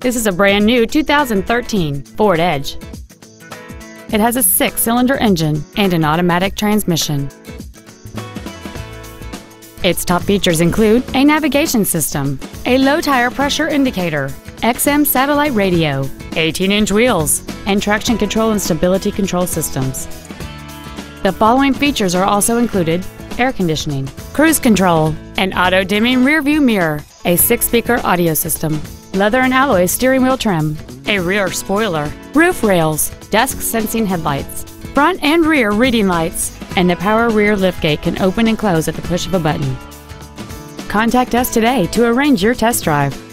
This is a brand new 2013 Ford Edge. It has a six-cylinder engine and an automatic transmission. Its top features include a navigation system, a low tire pressure indicator, XM satellite radio, 18-inch wheels, and traction control and stability control systems. The following features are also included air conditioning, cruise control, an auto-dimming rearview mirror, a six-speaker audio system, leather and alloy steering wheel trim, a rear spoiler, roof rails, dusk sensing headlights, front and rear reading lights, and the power rear liftgate can open and close at the push of a button. Contact us today to arrange your test drive.